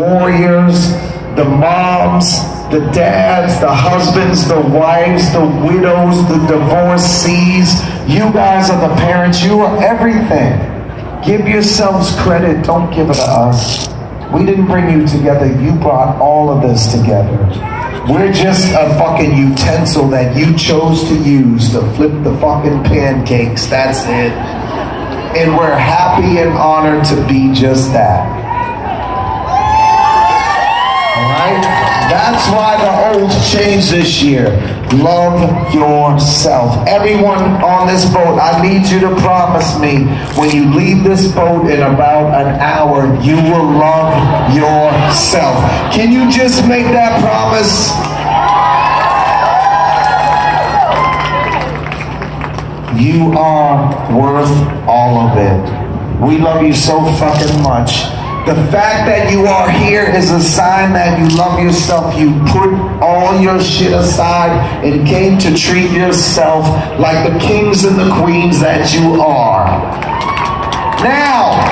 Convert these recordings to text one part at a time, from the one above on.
warriors, the moms, the dads, the husbands, the wives, the widows, the divorcees. You guys are the parents. You are everything. Give yourselves credit. Don't give it to us. We didn't bring you together. You brought all of this together. We're just a fucking utensil that you chose to use to flip the fucking pancakes. That's it. And we're happy and honored to be just that. Alright? That's why the old changed this year. Love yourself. Everyone on this boat, I need you to promise me when you leave this boat in about an hour, you will love yourself. Can you just make that promise? You are worth all of it. We love you so fucking much. The fact that you are here is a sign that you love yourself. You put all your shit aside and came to treat yourself like the kings and the queens that you are. Now,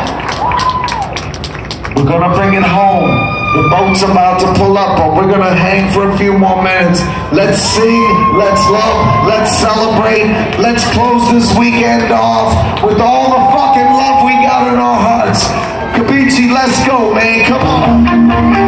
we're gonna bring it home. The boat's about to pull up, but we're gonna hang for a few more minutes. Let's sing, let's love, let's celebrate, let's close this weekend off with all the fucking love we got in our hearts. Let's go, man. Come on.